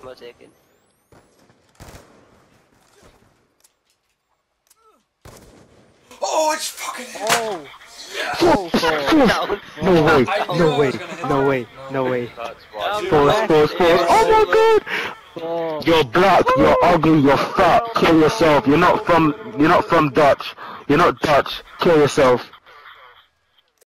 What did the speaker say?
ammo taken. Oh, it's fucking. Oh! Yeah. Oh, No way, no way, no way, no way, no way. That's why. Um, Pause, pause, pause. Oh my god! Oh! You're black, you're ugly, you're fat, kill yourself. You're not from, you're not from Dutch. You're not Dutch, kill yourself.